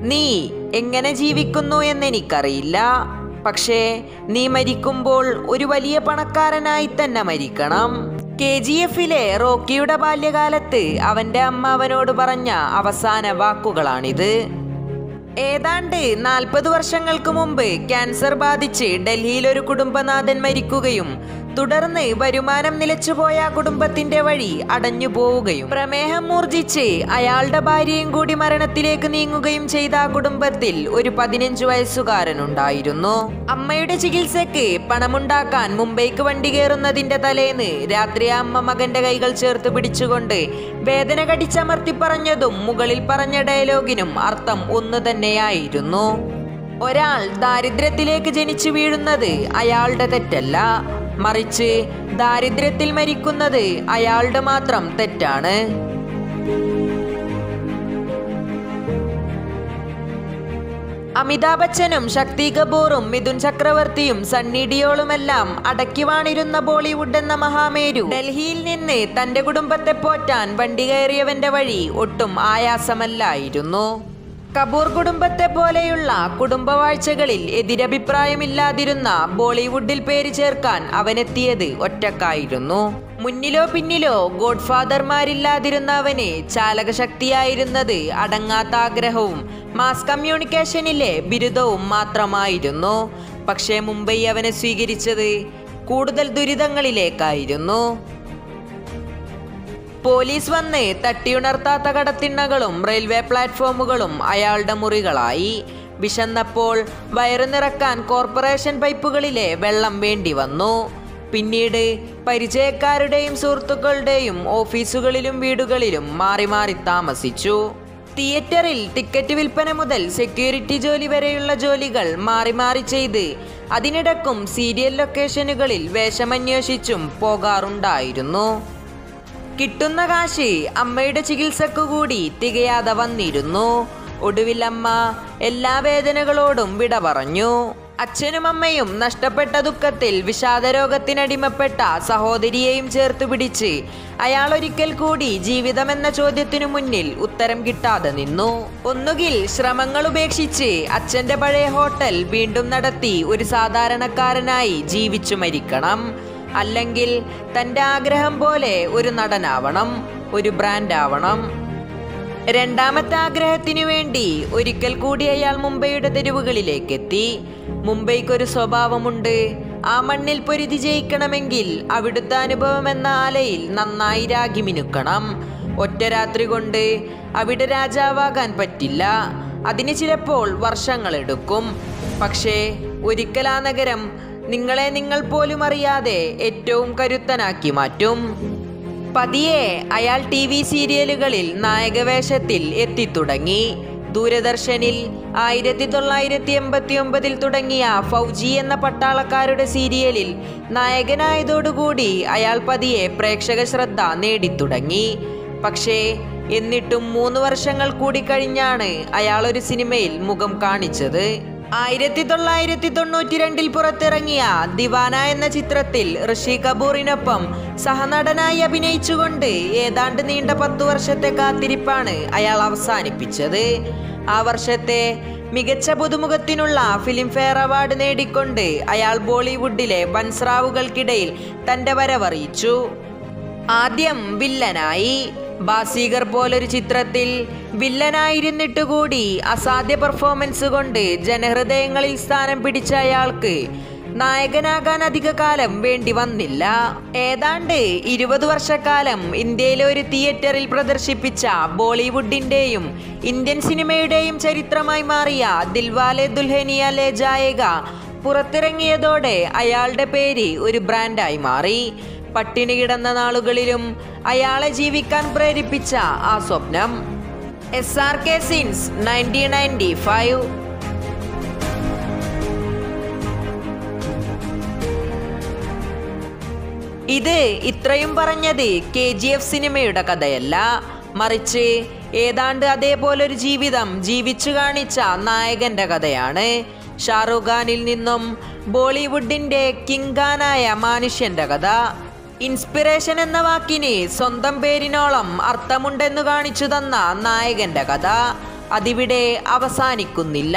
നീ എങ്ങനെ ജീവിക്കുന്നു എന്നെനിക്കറിയില്ല. പക്ഷേ നീ മരിക്കുമ്പോൾ ഒരു വലിയ പണക്കാരനായി തന്നെ മരിക്കണം. കെ ജി എഫിലെ റോക്കിയുടെ ബാല്യകാലത്ത് അവന്റെ അമ്മ അവനോട് പറഞ്ഞ അവസാന വാക്കുകളാണിത്. ഏതാണ്ട് നാൽപ്പത് വർഷങ്ങൾക്ക് മുമ്പ് ക്യാൻസർ ബാധിച്ച് ഡൽഹിയിൽ ഒരു കുടുംബനാഥൻ മരിക്കുകയും തുടർന്ന് വരുമാനം നിലച്ചുപോയ കുടുംബത്തിന്റെ വഴി അടഞ്ഞു പോവുകയും പ്രമേഹം മൂർജിച്ച് അയാളുടെ ഭാര്യയും കൂടി മരണത്തിലേക്ക് നീങ്ങുകയും ചെയ്ത കുടുംബത്തിൽ ഒരു പതിനഞ്ചു വയസ്സുകാരനുണ്ടായിരുന്നു. അമ്മയുടെ ചികിത്സയ്ക്ക് പണമുണ്ടാക്കാൻ മുംബൈക്ക് വണ്ടി കയറുന്നതിന്റെ തലേന്ന് രാത്രി അമ്മ മകന്റെ കൈകൾ ചേർത്ത് പിടിച്ചുകൊണ്ട് വേദന കടിച്ചമർത്തി പറഞ്ഞതും മുകളിൽ പറഞ്ഞ ഡയലോഗിനും അർത്ഥം ഒന്നു തന്നെയായിരുന്നു. ഒരാൾ ദാരിദ്ര്യത്തിലേക്ക് ജനിച്ചു വീഴുന്നത് അയാളുടെ തെറ്റല്ല. മറിച്ച് ദാരിദ്ര്യത്തിൽ മരിക്കുന്നത് അയാളുടെ മാത്രം തെറ്റാണ്. അമിതാഭ് ബച്ചനും ശക്തി കപൂറും മിഥുൻ ചക്രവർത്തിയും സണ്ണി ഡിയോളുമെല്ലാം അടക്കിവാണിരുന്ന ബോളിവുഡ് എന്ന മഹാമേരു. ഡൽഹിയിൽ നിന്ന് തന്റെ കുടുംബത്തെ പോറ്റാൻ വണ്ടി കയറിയവന്റെ വഴി ഒട്ടും ആയാസമല്ലായിരുന്നു. കപൂർ കുടുംബത്തെ പോലെയുള്ള കുടുംബവാഴ്ചകളിൽ എതിരഭിപ്രായമില്ലാതിരുന്ന ബോളിവുഡിൽ പേര് ചേർക്കാൻ അവനെത്തിയത് ഒറ്റക്കായിരുന്നു. മുന്നിലോ പിന്നിലോ ഗോഡ്ഫാദർമാരില്ലാതിരുന്ന അവന് ചാലകശക്തിയായിരുന്നത് അടങ്ങാത്ത ആഗ്രഹവും മാസ് കമ്മ്യൂണിക്കേഷനിലെ ബിരുദവും മാത്രമായിരുന്നു. പക്ഷേ മുംബൈ അവനെ സ്വീകരിച്ചത് കൂടുതൽ ദുരിതങ്ങളിലേക്കായിരുന്നു. പോലീസ് വന്ന് തട്ടിയുണർത്താത്ത കടത്തിണ്ണകളും റെയിൽവേ പ്ലാറ്റ്ഫോമുകളും അയാളുടെ മുറികളായി. വിശന്നപ്പോൾ വയറു നിറക്കാൻ കോർപ്പറേഷൻ പൈപ്പുകളിലെ വെള്ളം വേണ്ടി വന്നു. പിന്നീട് പരിചയക്കാരുടെയും സുഹൃത്തുക്കളുടെയും ഓഫീസുകളിലും വീടുകളിലും മാറി മാറി താമസിച്ചു. തിയേറ്ററിൽ ടിക്കറ്റ് വിൽപ്പന മുതൽ സെക്യൂരിറ്റി ജോലി വരെയുള്ള ജോലികൾ മാറി മാറി ചെയ്ത് അതിനിടക്കും സീരിയൽ ലൊക്കേഷനുകളിൽ വേഷമന്വേഷിച്ചും പോകാറുണ്ടായിരുന്നു. കിട്ടുന്ന കാശ് അമ്മയുടെ ചികിത്സക്കു കൂടി തികയാതെ വന്നിരുന്നു. ഒടുവിൽ അമ്മ എല്ലാ വേദനകളോടും വിട പറഞ്ഞു. അച്ഛനും അമ്മയും നഷ്ടപ്പെട്ട ദുഃഖത്തിൽ വിഷാദരോഗത്തിനടിമപ്പെട്ട സഹോദരിയെയും ചേർത്ത് പിടിച്ച് അയാൾ ഒരിക്കൽ കൂടി ജീവിതമെന്ന ചോദ്യത്തിനു മുന്നിൽ ഉത്തരം കിട്ടാതെ നിന്നു. ഒന്നുകിൽ ശ്രമങ്ങൾ ഉപേക്ഷിച്ച് അച്ഛന്റെ പഴയ ഹോട്ടൽ വീണ്ടും നടത്തി ഒരു സാധാരണക്കാരനായി ജീവിച്ചു മരിക്കണം. അല്ലെങ്കിൽ തന്റെ ആഗ്രഹം പോലെ ഒരു നടനാവണം ഒരു ബ്രാൻഡ് ആവണം രണ്ടാമത്തെ ആഗ്രഹത്തിനു വേണ്ടി ഒരിക്കൽ കൂടി അയാൾ മുംബൈയുടെ തെരുവുകളിലേക്ക് എത്തി മുംബൈക്കൊരു സ്വഭാവമുണ്ട്. ആ മണ്ണിൽ പൊരുതി ജയിക്കണമെങ്കിൽ അവിടുത്തെ അനുഭവം എന്ന ആലയിൽ നന്നായി രാഗി മിനുക്കണം. ഒറ്റ രാത്രി കൊണ്ട് അവിടെ രാജാവാകാൻ പറ്റില്ല. അതിന് ചിലപ്പോൾ വർഷങ്ങളെടുക്കും പക്ഷേ ഒരിക്കൽ ആ നഗരം നിങ്ങളെ നിങ്ങൾ പോലും അറിയാതെ ഏറ്റവും കരുത്തനാക്കി മാറ്റും. പതിയെ അയാൾ ടി വി സീരിയലുകളിൽ നായകവേഷത്തിൽ എത്തിത്തുടങ്ങി. ദൂരദർശനിൽ ആയിരത്തി തൊള്ളായിരത്തി എൺപത്തി ഒമ്പതിൽ തുടങ്ങിയ ഫൗജി എന്ന പട്ടാളക്കാരുടെ സീരിയലിൽ നായകനായതോടുകൂടി അയാൾ പതിയെ പ്രേക്ഷക ശ്രദ്ധ നേടിത്തുടങ്ങി. പക്ഷേ എന്നിട്ടും മൂന്ന് വർഷങ്ങൾ കൂടി കഴിഞ്ഞാണ് അയാൾ ഒരു സിനിമയിൽ മുഖം കാണിച്ചത്. ആയിരത്തി തൊള്ളായിരത്തി തൊണ്ണൂറ്റി രണ്ടിൽ പുറത്തിറങ്ങിയ ദിവാന എന്ന ചിത്രത്തിൽ ഋഷി കപൂറിനൊപ്പം സഹനടനായി അഭിനയിച്ചുകൊണ്ട് ഏതാണ്ട് നീണ്ട പത്തു വർഷത്തെ കാത്തിരിപ്പാണ് അയാൾ അവസാനിപ്പിച്ചത്. ആ വർഷത്തെ മികച്ച പുതുമുഖത്തിനുള്ള ഫിലിം ഫെയർ അവാർഡ് നേടിക്കൊണ്ട് അയാൾ ബോളിവുഡിലെ വൻസ്രാവുകൾക്കിടയിൽ തന്റെ വരവറിയിച്ചു. ആദ്യം വില്ലനായി. ബാസീഗർ പോലൊരു ചിത്രത്തിൽ വില്ലനായിരുന്നിട്ട് കൂടി അസാധ്യ പെർഫോമൻസ് കൊണ്ട് ജനഹൃദയങ്ങളിൽ സ്ഥാനം പിടിച്ച അയാൾക്ക് നായകനാകാൻ അധിക കാലം വേണ്ടി വന്നില്ല. ഏതാണ്ട് ഇരുപത് വർഷക്കാലം ഇന്ത്യയിലെ ഒരു തിയേറ്ററിൽ പ്രദർശിപ്പിച്ച ബോളിവുഡിന്റെയും ഇന്ത്യൻ സിനിമയുടെയും ചരിത്രമായി മാറിയ ദിൽവാലെ ദുൽഹനിയ ലേ ജായേഗ പുറത്തിറങ്ങിയതോടെ അയാളുടെ പേര് ഒരു ബ്രാൻഡായി മാറി. പട്ടിണി കിടന്ന നാളുകളിലും അയാളെ ജീവിക്കാൻ പ്രേരിപ്പിച്ച ആ സ്വപ്നം. S R K since nineteen ninety five ഇത് ഇത്രയും പറഞ്ഞത് കെ ജി എഫ് സിനിമയുടെ കഥയല്ല. മറിച്ച് ഏതാണ്ട് അതേപോലൊരു ജീവിതം ജീവിച്ചു കാണിച്ച നായകന്റെ കഥയാണ്. ഷാറുഖ് ഖാനിൽ നിന്നും ബോളിവുഡിന്റെ കിങ്കാനായ മാനുഷ്യന്റെ കഥ. ഇൻസ്പിറേഷൻ എന്ന വാക്കിന് സ്വന്തം പേരിനോളം അർത്ഥമുണ്ടെന്ന് കാണിച്ചു തന്ന നായകന്റെ കഥ അതിവിടെ അവസാനിക്കുന്നില്ല.